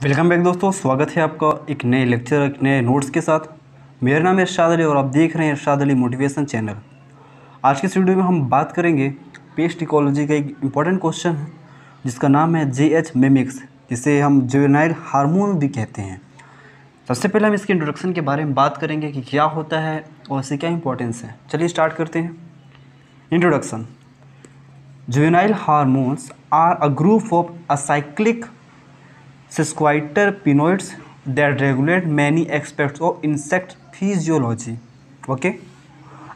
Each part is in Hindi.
वेलकम बैक दोस्तों, स्वागत है आपका एक नए लेक्चर, एक नए नोट्स के साथ। मेरा नाम है इरशाद अली और आप देख रहे हैं इरशाद अली मोटिवेशन चैनल। आज के इस वीडियो में हम बात करेंगे पेस्ट इकोलॉजी का एक इंपॉर्टेंट क्वेश्चन है, जिसका नाम है जे एच मेमिक्स जिसे हम जुवेनाइल हार्मोन भी कहते हैं। सबसे पहले हम इसके इंट्रोडक्शन के बारे में बात करेंगे कि क्या होता है और इससे क्या इंपॉर्टेंस है। चलिए स्टार्ट करते हैं। Introduction juvenile hormones are a group of acyclic sesquiterpenoids that regulate many aspects of insect physiology. Okay,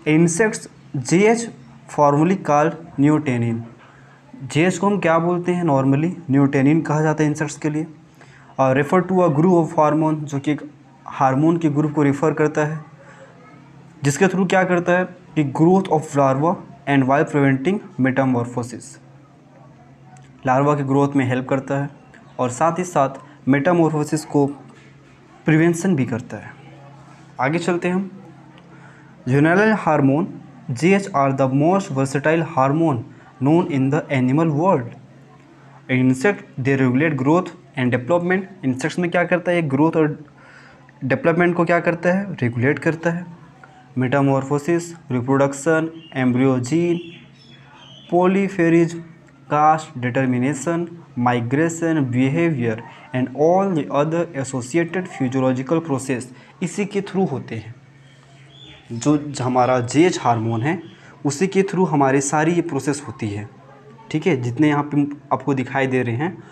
insects GH formally called neotenin GH को हम क्या बोलते हैं नॉर्मली न्यूटेनिन कहा जाता है इंसेक्ट्स के लिए। और refer to a group of hormone जो कि एक हार्मोन के ग्रुप को रेफर करता है। जिसके थ्रू क्या करता है? कि growth of larva and by preventing metamorphosis larva की ग्रोथ में हेल्प करता है। और साथ ही साथ मेटामोरफोसिस को प्रिवेंशन भी करता है। आगे चलते हम। Juvenile hormone G H are the most versatile hormone known in the animal world insect they regulate growth and development insects में क्या करता है? ग्रोथ और डेवलपमेंट को क्या करता है? रेगुलेट करता है। Metamorphosis reproduction embryogenesis polyphenism caste determination, migration, behavior and all the other associated physiological process इसी के थ्रू होते हैं। जो हमारा जेज हार्मोन है उसी के थ्रू हमारी सारी ये प्रोसेस होती है। ठीक है? जितने यहाँ पे आपको दिखाई दे रहे हैं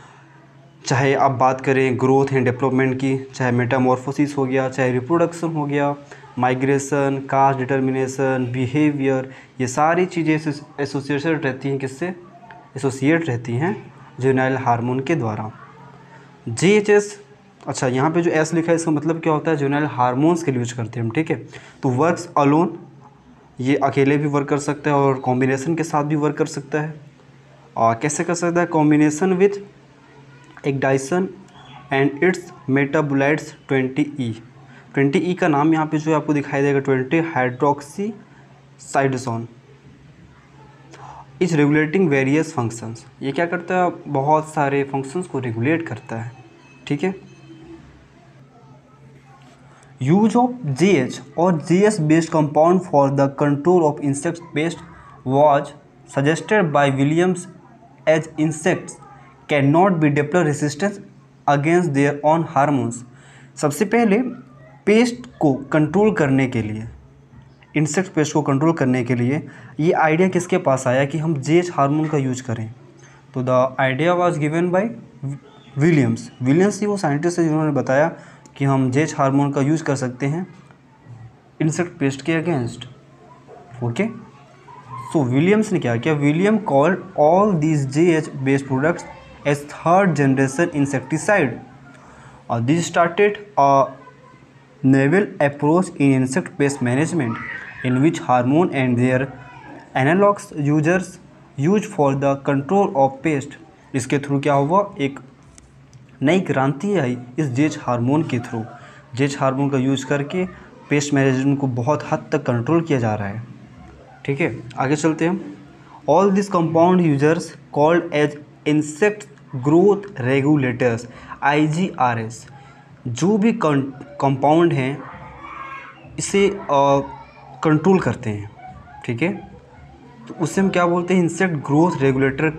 चाहे आप बात करें ग्रोथ एंड डेवलपमेंट की चाहे मेटामॉर्फोसिस हो गया चाहे रिप्रोडक्शन हो गया माइग्रेशन कास्ट डिटर्मिनेशन बिहेवियर ये सारी चीज़ें एसोसिएटेड रहती हैं किससे? एसोसिएट रहती हैं जुनाइल हार्मोन के द्वारा। जी एच एस अच्छा यहाँ पे जो एस लिखा है, इसका मतलब क्या होता है? जुनाइल हार्मोन्स के लिए यूज़ करते हैं हम, ठीक है? तो वर्क्स अलोन ये अकेले भी वर्क कर सकता है और कॉम्बिनेशन के साथ भी वर्क कर सकता है। और कैसे कर सकता है? Combination with ecdysone and its metabolites twenty E twenty E का नाम यहाँ पे जो है आपको दिखाई देगा twenty hydroxy ecdysone is regulating various functions ये क्या करता है? बहुत सारे फ़ंक्शंस को रेगुलेट करता है, ठीक है? यूज़ ऑफ़ जी एच और G S based compound for the control of insect based was suggested by Williams as insects can not be develop resistance against their own hormones सबसे पहले पेस्ट को कंट्रोल करने के लिए इंसेक्ट पेस्ट को कंट्रोल करने के लिए ये आइडिया किसके पास आया कि हम जेज हार्मोन का यूज़ करें? तो the idea was given by Williams Williams ही वो साइंटिस्ट है जिन्होंने बताया कि हम जेज हार्मोन का यूज़ कर सकते हैं इंसेक्ट पेस्ट के अगेंस्ट ओके सो विलियम्स ने क्या किया? William called all these J H based products as third generation insecticide और this started a novel approach in insect pest management in which hormone and their analogs users use for the control of pest इसके थ्रू क्या हुआ? एक नई क्रांति आई इस जेज हार्मोन के थ्रू जेज हार्मोन का यूज़ करके पेस्ट मैनेजमेंट को बहुत हद तक कंट्रोल किया जा रहा है। ठीक है? आगे चलते हैं। All this compound users called as insect growth regulators I G R S जो भी कंपाउंड हैं, इसे कंट्रोल करते हैं, ठीक है? तो उससे हम क्या बोलते हैं? इंसेक्ट ग्रोथ रेगुलेटर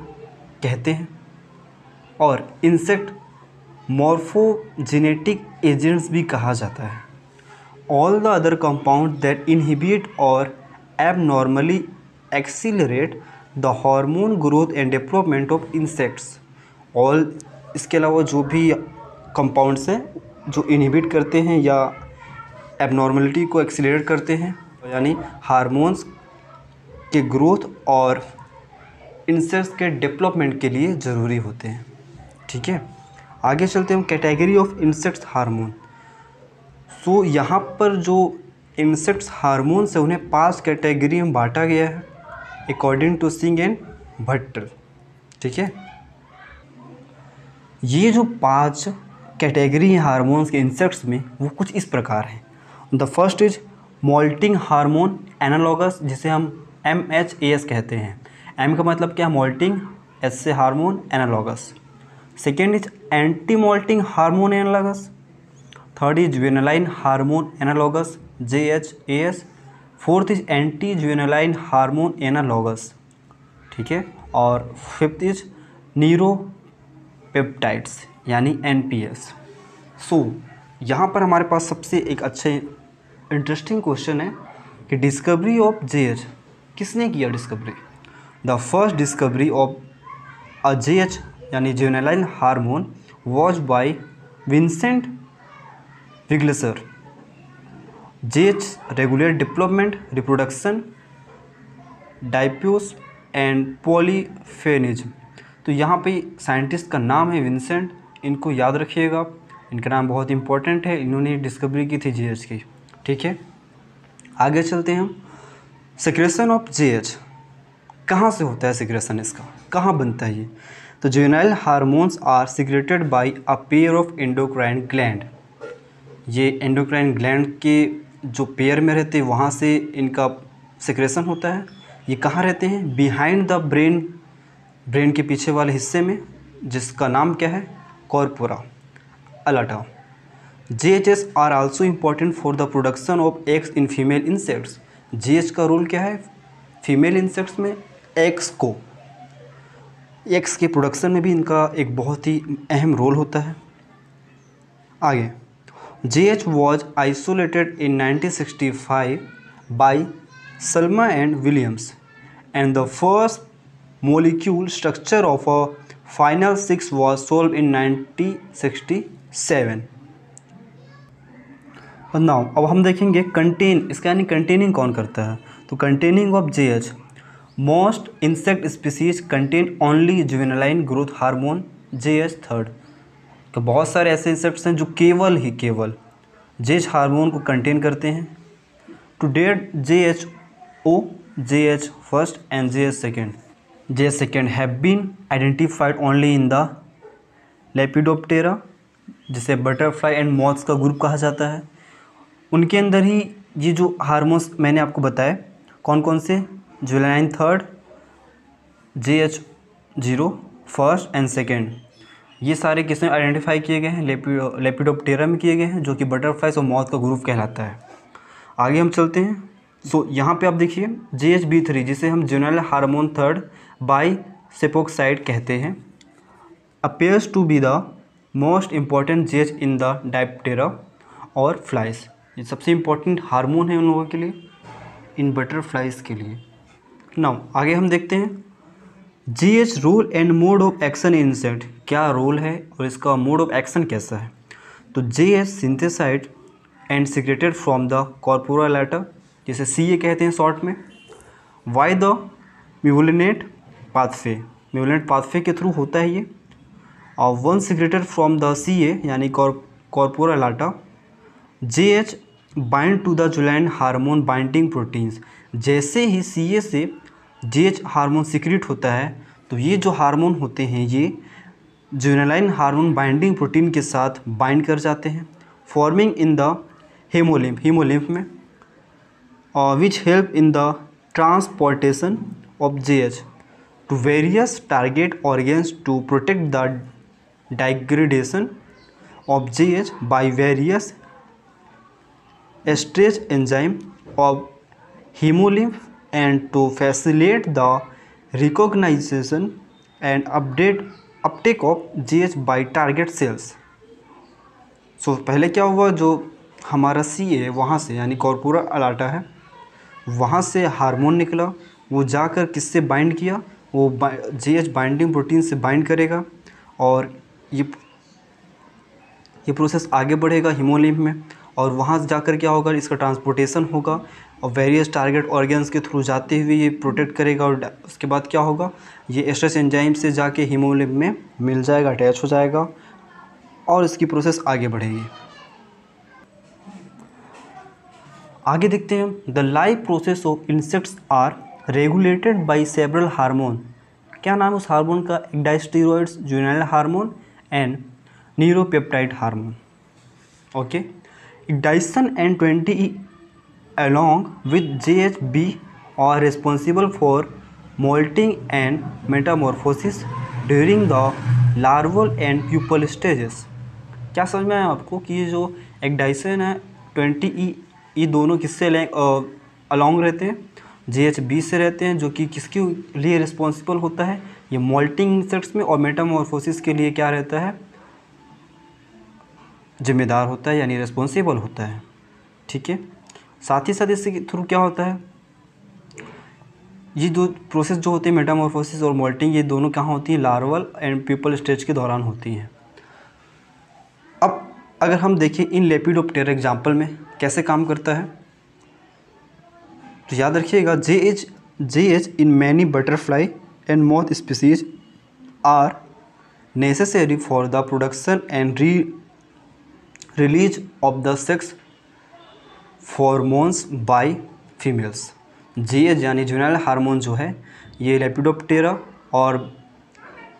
कहते हैं। और इंसेक्ट मॉर्फोजेनेटिक एजेंट्स भी कहा जाता है। All the other compound that inhibit और abnormally accelerate the hormone growth and development of insects all इसके अलावा जो भी कंपाउंड्स हैं, जो इनहिबिट करते हैं या एबनॉर्मलिटी को एक्सीलरेट करते हैं यानी हार्मोन्स के ग्रोथ और इंसेक्ट्स के डेवलपमेंट के लिए ज़रूरी होते हैं। ठीक है? आगे चलते हैं category of insects hormone. So, यहाँ पर जो इंसेक्ट्स हार्मोन्स है, उन्हें पाँच कैटेगरी में बांटा गया है according to Singh and Bhattar ठीक है? ये जो पाँच कैटेगरी हैं हार्मोन्स के इंसेक्ट्स में, वो कुछ इस प्रकार हैं। The first is moulting hormone analogues, जिसे हम एम एच ए एस कहते हैं। एम का मतलब क्या? है मोल्टिंग एस से hormone, analogues. Second is anti moulting is analogues. Third is analogous third is J H A S fourth is anti juvenile hormone analogues. ठीक है? और फिफ्थ इज़ नीरो पेप्टाइड्स यानी एन पी एस सो यहाँ पर हमारे पास सबसे एक अच्छे इंटरेस्टिंग क्वेश्चन है कि डिस्कवरी ऑफ़ जे किसने किया discovery the first discovery of a J यानी juvenile hormone was by Vincent Wigglesworth J H regulate development reproduction diapause and polyphenism तो यहाँ पे साइंटिस्ट का नाम है विंसेंट इनको याद रखिएगा। इनका नाम बहुत इंपॉर्टेंट है। इन्होंने डिस्कवरी की थी जीएच की। ठीक है? आगे चलते हैं हम। सिक्रेशन ऑफ़ जे जीएच कहाँ से होता है सिक्रेशन इसका? कहाँ बनता है ये? तो juvenile hormones are secreted by a pair of endocrine gland ये एंडोक्राइन ग्लैंड के जो पेयर में रहते हैं, वहाँ से इनका सिक्रेशन होता है। ये कहाँ रहते हैं? बिहाइंड द ब्रेन ब्रेन के पीछे वाले हिस्से में, जिसका नाम क्या है? Corpora allata J H S are also important for the production of eggs in female insects G H का रोल क्या है? फीमेल इंसेक्ट्स में एग्स को एग्स के प्रोडक्शन में भी इनका एक बहुत ही अहम रोल होता है। आगे GH was isolated in 1965 by Salma and Williams and the first molecule structure of a final six was solved in 1967. Now अब हम देखेंगे कंटेन इसका यानी कंटेनिंग कौन करता है? तो containing of J H most insect species contain only juvenile growth hormone J H third तो बहुत सारे ऐसे इंसेक्ट्स हैं जो केवल ही केवल जेज हारमोन को कंटेन करते हैं। To date J H O J H first and J H second J H second have been identified only in the Lepidoptera जिसे बटरफ्लाई एंड मॉथ्स का ग्रुप कहा जाता है। उनके अंदर ही ये जो हारमोन्स मैंने आपको बताया कौन कौन से? जुलाइन third J H zero first and second ये सारे किसमें आइडेंटिफाई किए गए हैं? लेपिडोप्टेरा में किए गए हैं जो कि बटरफ्लाइज और मौत का ग्रुप कहलाता है। आगे हम चलते हैं। सो so, यहाँ पे आप देखिए जे एच बी थ्री जिसे हम जुनल हार्मोन थर्ड बाई सेपोक्साइड कहते हैं appears to be the most important J H in the Diptera और फ्लाइज ये सबसे इंपॉर्टेंट हार्मोन है उन लोगों के लिए, इन बटरफ्लाइज के लिए। नाउ आगे हम देखते हैं। G H role and mode of action insect क्या रोल है और इसका मोड ऑफ़ एक्शन कैसा है? तो J H synthesized and secreted from the corpora allata जिसे सी ए कहते हैं शॉर्ट में। वाई द म्यूलिनेट पाथफे म्यूलिनेट पाथफे के थ्रू होता है ये। और once secreted from the C A यानी corpora allata J H bind to the जुलाइन hormone binding proteins जैसे ही सी ए से जेज हार्मोन सिक्रिट होता है तो ये जो हार्मोन होते हैं, ये जुनलाइन हार्मोन बाइंडिंग प्रोटीन के साथ बाइंड कर जाते हैं forming in the hemolymph hemolymph में which help in the transportation of J H to various target organs to protect the degradation of J H by various esterase enzyme of hemolymph and to facilitate the recognition and update uptake of GH by target cells. So so, पहले क्या हुआ? जो हमारा सी है वहाँ से यानी कॉर्पोरा अलाटा है वहाँ से हार्मोन निकला। वो जाकर किससे बाइंड किया? वो जी एच बाइंडिंग प्रोटीन से बाइंड करेगा और ये ये प्रोसेस आगे बढ़ेगा हीमोलिम्फ में। और वहाँ से जाकर क्या होगा, इसका ट्रांसपोर्टेशन होगा और वेरियस टारगेट ऑर्गेन्स के थ्रू जाते हुए ये प्रोटेक्ट करेगा और उसके बाद क्या होगा, ये एस्ट्रेस एंजाइम से जाके हीमोलिम में मिल जाएगा अटैच हो जाएगा और इसकी प्रोसेस आगे बढ़ेगी। आगे देखते हैं the life process of insects are regulated by several hormone क्या नाम है उस हार्मोन का? एक ecdysteroids juvenile hormone and neuropeptide hormone okay ecdysone and twenty along with JHB are responsible for molting and metamorphosis during the larval and pupal stages क्या समझ में आया आपको कि ये जो एक डाइसन है ट्वेंटी ई ये दोनों किससे अलॉन्ग रहते हैं? जे एच बी से रहते हैं, जो कि किसके लिए रिस्पॉन्सिबल होता है? ये मोल्टिंग इंसेक्ट्स में और मेटामॉर्फोसिस के लिए क्या रहता है? जिम्मेदार होता है, यानी रिस्पॉन्सिबल होता है। ठीक है? साथ साथ इसके थ्रू क्या होता है? ये दो प्रोसेस जो होते हैं मेटामॉर्फोसिस और मोल्टिंग ये दोनों कहाँ होती हैं? लार्वल एंड पीपल स्टेज के दौरान होती हैं। अब अगर हम देखें इन लेपिडोप्टेर एग्ज़ाम्पल में, कैसे काम करता है? तो याद रखिएगा J H J H in many butterfly and moth species are necessary for the production and re release of the sex pheromones by females G H यानी जुनल हार्मोन जो है, ये लेपिडोप्टेरा और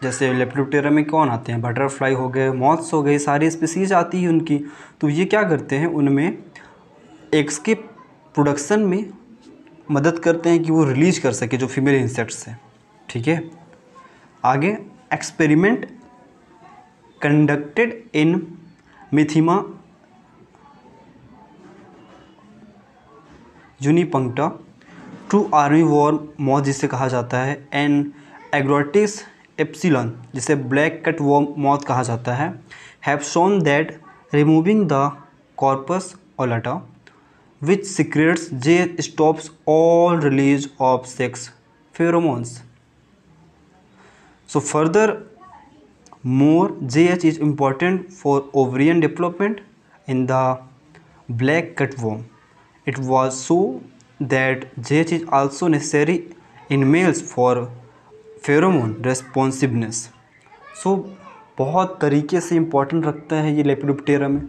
जैसे लेपिडोप्टेरा में कौन आते हैं? बटरफ्लाई हो गए मॉथ्स हो गए सारी स्पीसीज आती है उनकी। तो ये क्या करते हैं? उनमें एग्स के प्रोडक्शन में मदद करते हैं कि वो रिलीज़ कर सके जो फीमेल इंसेक्ट्स हैं। ठीक है? आगे experiment conducted in Mythimna unipuncta true army worm moth जिसे कहा जाता है, एंड एग्रोटिस एप्सिलन जिसे ब्लैक कट वॉर मॉथ कहा जाता है, have shown that removing the corpus allata which secretes J stops all release of sex pheromones. So further more JH is important for ovarian development in the black cutworm. It was so that JH is also necessary in males for pheromone responsiveness. So बहुत तरीके से इंपॉर्टेंट रखता है ये लेपिडोप्टेरा में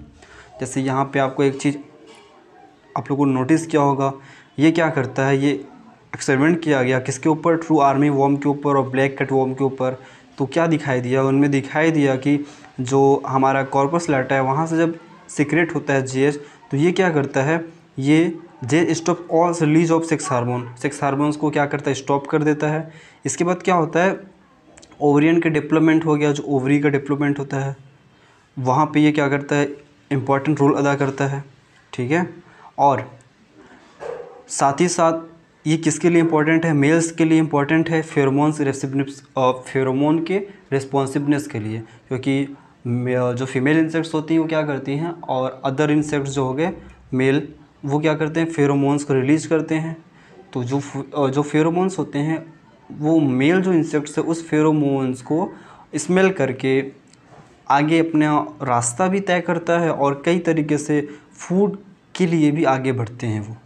जैसे यहाँ पे आपको एक चीज़ आप लोगों ने नोटिस किया होगा ये क्या करता है ये एक्सपेरिमेंट किया गया किसके ऊपर ट्रू आर्मी वॉम के ऊपर और ब्लैक कट वॉम के ऊपर तो क्या दिखाई दिया? उनमें दिखाई दिया कि जो हमारा कॉर्पस लाटा है, वहाँ से जब सिक्रेट होता है जे तो ये क्या करता है? ये J stop all release of sex hormone sex hormones को क्या करता है? स्टॉप कर देता है। इसके बाद क्या होता है? ओवरियन का डेवलपमेंट हो गया, जो ओवरी का डेवलपमेंट होता है। वहाँ पे ये क्या करता है? इंपॉर्टेंट रोल अदा करता है। ठीक है? और साथ ही साथ ये किसके लिए इंपॉर्टेंट है? मेल्स के लिए इंपॉर्टेंट है फेरोमोन्स रेसिपनेस फेरोमोन के रिस्पॉन्सिवनेस के लिए, क्योंकि जो फीमेल इंसेक्ट्स होती हैं, वो क्या करती हैं? और अदर इंसेक्ट्स जो हो गए मेल वो क्या करते हैं? फेरोमोन्स को रिलीज़ करते हैं। तो जो जो फेरोमोन्स होते हैं, वो मेल जो इंसेक्ट्स है, उस फेरोमोन्स को स्मेल करके आगे अपना रास्ता भी तय करता है और कई तरीके से फ़ूड के लिए भी आगे बढ़ते हैं वो।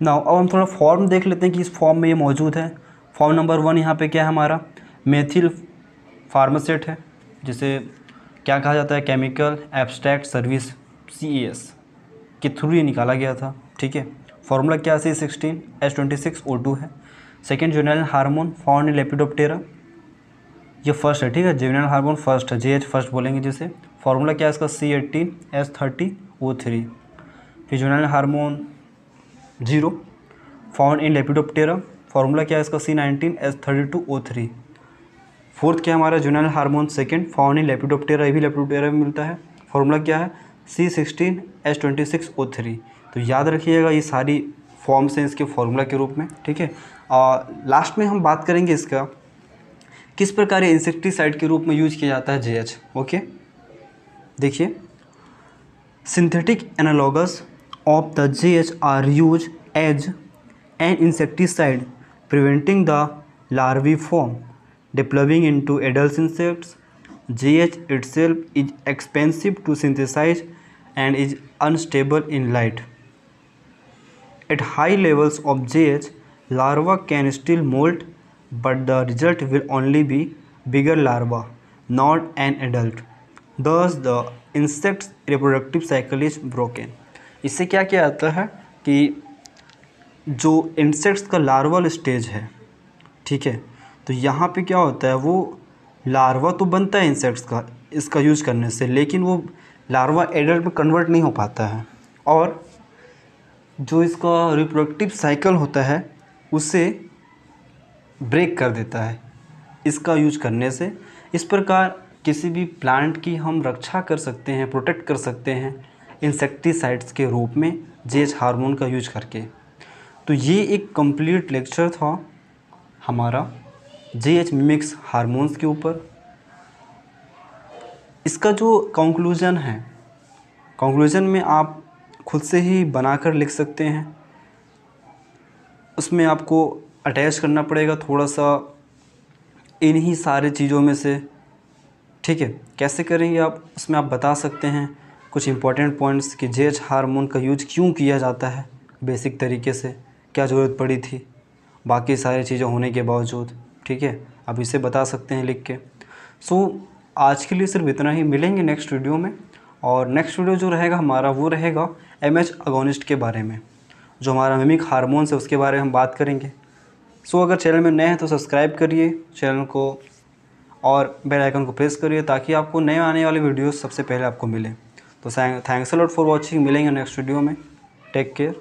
ना अब हम थोड़ा फॉर्म देख लेते हैं कि इस फॉर्म में ये मौजूद है। फॉर्म नंबर वन यहाँ पे क्या है हमारा? मेथिल फार्मासेट है, जिसे क्या कहा जाता है? केमिकल एब्स्ट्रैक्ट सर्विस सी के थ्रू ये निकाला गया था, ठीक है? फार्मूला क्या C sixteen S twenty six O two है। Second juvenile hormone in Lepidoptera ये फ़र्स्ट है, ठीक है? जुनल हार्मोन फ़र्स्ट है जे एच फ़र्स्ट बोलेंगे जिसे। फार्मूला क्या है इसका? C eighteen S thirty O three फिर फिजोनल hormone zero found in Lepidoptera formula क्या है इसका? C nineteen S thirty two O three fourth क्या हमारा? Juvenile hormone second found in Lepidoptera भी लेपिडोप्टेरा में मिलता है। फार्मूला क्या है? C sixteen S twenty six O three तो याद रखिएगा ये सारी फॉर्म्स हैं इसके फार्मूला के रूप में, ठीक है? लास्ट में हम बात करेंगे इसका, किस प्रकार इंसेक्टिसाइड के रूप में यूज़ किया जाता है जेएच ओके देखिए synthetic analogues of the JH are used as an insecticide preventing the larvae from developing into adult insects. JH itself is expensive to synthesize and is unstable in light. At high levels of JH, larvae can still molt but the result will only be bigger larvae, not an adult. Thus, the insect's reproductive cycle is broken. इससे क्या किया जाता है कि जो इंसेक्ट्स का लार्वल स्टेज है, ठीक है तो यहाँ पे क्या होता है, वो लार्वा तो बनता है इंसेक्ट्स का, इसका यूज़ करने से, लेकिन वो लार्वा एडल्ट में कन्वर्ट नहीं हो पाता है। और जो इसका रिप्रोडक्टिव साइकिल होता है, उसे ब्रेक कर देता है, इसका यूज़ करने से। इस प्रकार किसी भी प्लांट की हम रक्षा कर सकते हैं प्रोटेक्ट कर सकते हैं इंसेक्टिसाइड्स के रूप में जेज हार्मोन का यूज़ करके। तो ये एक कंप्लीट लेक्चर था हमारा जे एच मिक्स हारमोन्स के ऊपर। इसका जो कंक्लूजन है कंक्लूजन में आप खुद से ही बनाकर लिख सकते हैं। उसमें आपको अटैच करना पड़ेगा थोड़ा सा इन्हीं सारे चीज़ों में से। ठीक है, कैसे करेंगे आप, उसमें आप बता सकते हैं। कुछ इंपॉर्टेंट पॉइंट्स कि जेज हार्मोन का यूज़ क्यों किया जाता है? बेसिक तरीके से क्या ज़रूरत पड़ी थी? बाकी सारी चीज़ें होने के बावजूद ठीक है? आप इसे बता सकते हैं लिख के। सो so, आज के लिए सिर्फ़ इतना ही। मिलेंगे नेक्स्ट वीडियो में। और नेक्स्ट वीडियो जो रहेगा हमारा वो रहेगा एम एच अगोनिस्ट के बारे में जो हमारा मिमिक हारमोन्स है उसके बारे में हम बात करेंगे। सो so, अगर चैनल में नए हैं तो सब्सक्राइब करिए चैनल को और बेल आइकन को प्रेस करिए ताकि आपको नए आने वाले वीडियोस सबसे पहले आपको मिले। तो thanks a lot for watching मिलेंगे नेक्स्ट वीडियो में. Take care